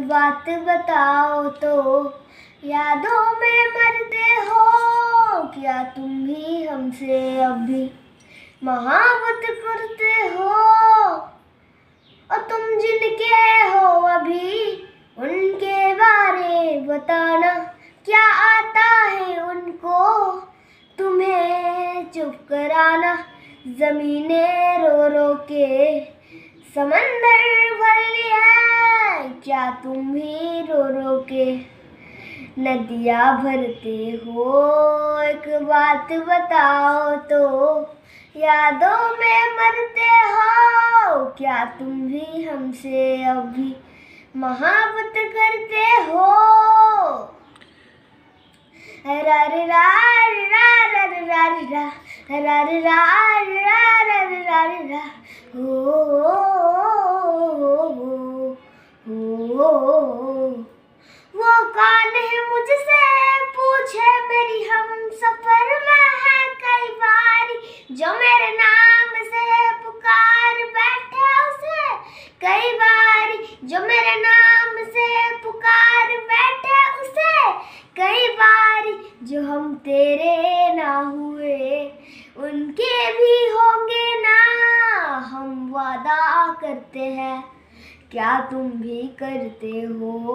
बात बताओ तो यादों में मरते हो क्या तुम भी हमसे अभी महावत करते हो? और तुम जिनके हो अभी, उनके बारे बताना क्या आता है उनको? तुम्हें चुप कराना, जमीने रो रो के, समंदर भर लिया क्या तुम भी रो रो के नदियाँ भरते हो एक बात बताओ तो यादों में मरते हो क्या तुम भी हमसे अभी महावत करते हो रा रे रा रे रा रा रे रा रे रा रा रे रा रे रा रा रे रा रे रा हो हो वो कौन है मुझसे? पूछे मेरी हम सफ़र में है कई बार। जो मेरे नाम से पुकार बैठे उसे, कई बार। जो मेरे नाम से पुकार बैठे उसे, कई बार। जो हम तेरे ना हुए, उनके भी होंगे ना। हम वादा करते हैं। क्या तुम भी करते हो?